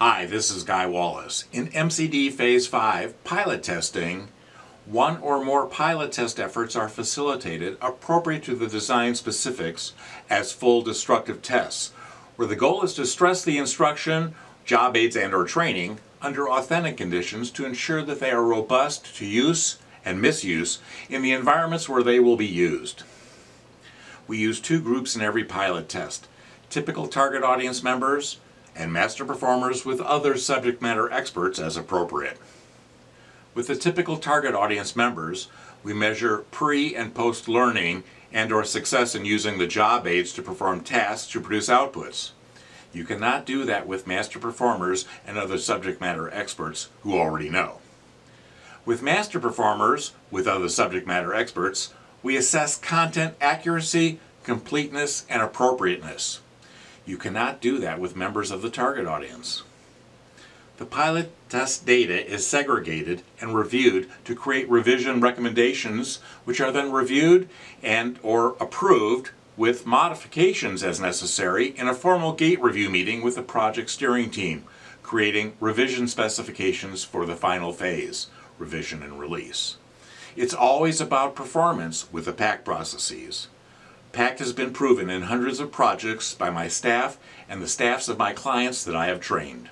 Hi, this is Guy Wallace. In MCD Phase 5 pilot testing, one or more pilot test efforts are facilitated appropriate to the design specifics as full destructive tests, where the goal is to stress the instruction, job aids and or training under authentic conditions to ensure that they are robust to use and misuse in the environments where they will be used. We use two groups in every pilot test, typical target audience members and master performers with other subject matter experts as appropriate. With the typical target audience members, we measure pre and post learning and or success in using the job aids to perform tasks to produce outputs. You cannot do that with master performers and other subject matter experts who already know. With master performers, with other subject matter experts, we assess content accuracy, completeness, and appropriateness. You cannot do that with members of the target audience. The pilot test data is segregated and reviewed to create revision recommendations which are then reviewed and or approved with modifications as necessary in a formal gate review meeting with the project steering team, creating revision specifications for the final phase, revision and release. It's always about performance with the PACT processes. PACT has been proven in hundreds of projects by my staff and the staffs of my clients that I have trained.